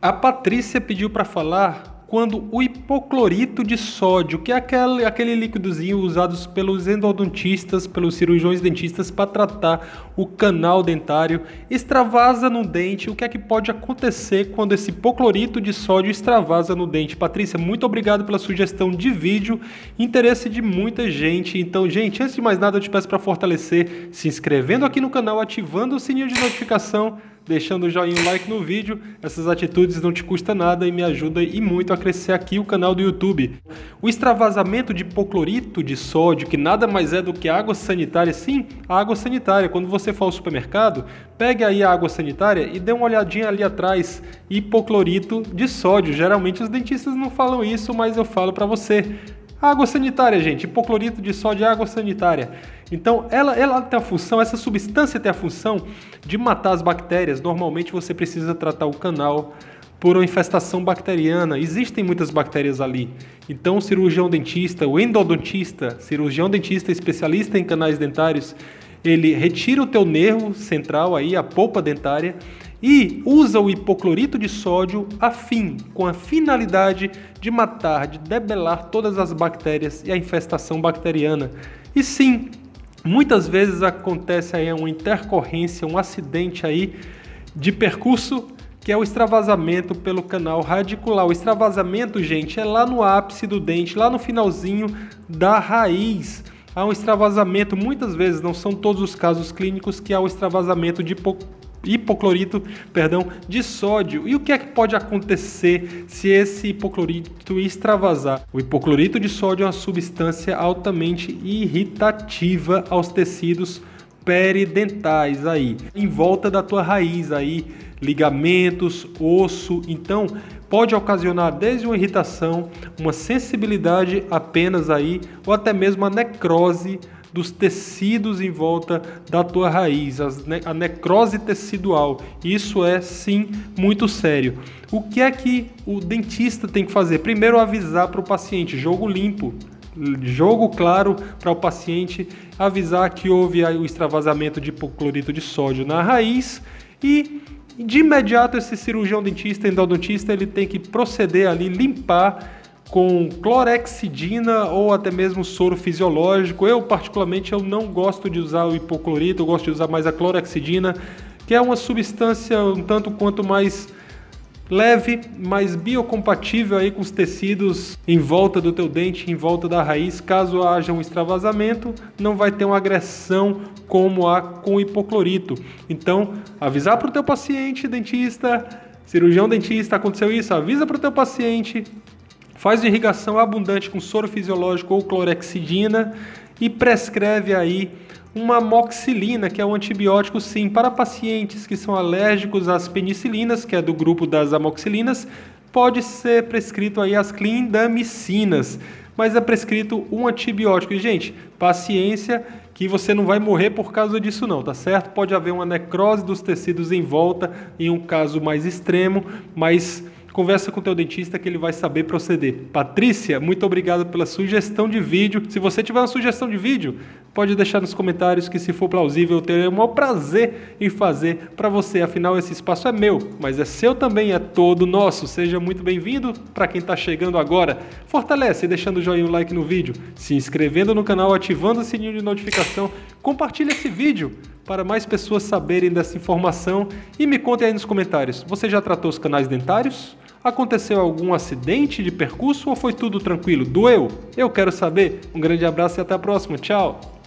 A Patrícia pediu para falar quando o hipoclorito de sódio, que é aquele, aquele líquidozinho usado pelos endodontistas, pelos cirurgiões dentistas para tratar o canal dentário, extravasa no dente. O que é que pode acontecer quando esse hipoclorito de sódio extravasa no dente? Patrícia, muito obrigado pela sugestão de vídeo, interesse de muita gente. Então, gente, antes de mais nada, eu te peço para fortalecer se inscrevendo aqui no canal, ativando o sininho de notificação deixando o joinha, o like no vídeo. Essas atitudes não te custam nada e me ajudam e muito a crescer aqui o canal do YouTube. O extravasamento de hipoclorito de sódio, que nada mais é do que água sanitária, sim, água sanitária. Quando você for ao supermercado, pegue aí a água sanitária e dê uma olhadinha ali atrás, hipoclorito de sódio. Geralmente os dentistas não falam isso, mas eu falo para você. Água sanitária, gente, hipoclorito de sódio é água sanitária. Então, ela, ela tem a função, essa substância tem a função de matar as bactérias. Normalmente você precisa tratar o canal por uma infestação bacteriana. Existem muitas bactérias ali. Então, o cirurgião dentista, o endodontista, cirurgião dentista especialista em canais dentários, ele retira o teu nervo central aí, a polpa dentária, e usa o hipoclorito de sódio a fim, com a finalidade de matar, de debelar todas as bactérias e a infestação bacteriana. E sim, muitas vezes acontece aí uma intercorrência, um acidente aí de percurso que é o extravasamento pelo canal radicular. O extravasamento, gente, é lá no ápice do dente, lá no finalzinho da raiz. Há um extravasamento, muitas vezes, não são todos os casos clínicos que há o extravasamento de hipoclorito, perdão, de sódio. E o que é que pode acontecer se esse hipoclorito extravasar? O hipoclorito de sódio é uma substância altamente irritativa aos tecidos peridentais aí, em volta da tua raiz aí, ligamentos, osso. Então, pode ocasionar desde uma irritação, uma sensibilidade apenas aí, ou até mesmo a necrose dos tecidos em volta da tua raiz, a necrose tecidual. Isso é sim muito sério. O que é que o dentista tem que fazer? Primeiro avisar para o paciente, jogo limpo, jogo claro para o paciente avisar que houve o extravasamento de hipoclorito de sódio na raiz e de imediato esse cirurgião dentista endodontista ele tem que proceder ali limpar com clorexidina ou até mesmo soro fisiológico. Eu particularmente eu não gosto de usar o hipoclorito, eu gosto de usar mais a clorexidina, que é uma substância um tanto quanto mais leve, mais biocompatível aí com os tecidos em volta do teu dente, em volta da raiz. Caso haja um extravasamento, não vai ter uma agressão como há com o hipoclorito. Então, avisar para o teu paciente, dentista, cirurgião dentista, aconteceu isso, avisa para o teu paciente, faz irrigação abundante com soro fisiológico ou clorexidina e prescreve aí uma amoxilina, que é um antibiótico sim para pacientes que são alérgicos às penicilinas, que é do grupo das amoxilinas, pode ser prescrito aí as clindamicinas, mas é prescrito um antibiótico. E gente, paciência que você não vai morrer por causa disso não, tá certo? Pode haver uma necrose dos tecidos em volta em um caso mais extremo, mas Conversa com o teu dentista que ele vai saber proceder. Patrícia, muito obrigado pela sugestão de vídeo. Se você tiver uma sugestão de vídeo, pode deixar nos comentários que se for plausível eu terei o maior prazer em fazer para você. Afinal, esse espaço é meu, mas é seu também, é todo nosso. Seja muito bem-vindo para quem está chegando agora. Fortalece deixando o joinha o like no vídeo, se inscrevendo no canal, ativando o sininho de notificação, compartilhe esse vídeo para mais pessoas saberem dessa informação e me contem aí nos comentários. Você já tratou os canais dentários? Aconteceu algum acidente de percurso ou foi tudo tranquilo? Doeu? Eu quero saber. Um grande abraço e até a próxima. Tchau!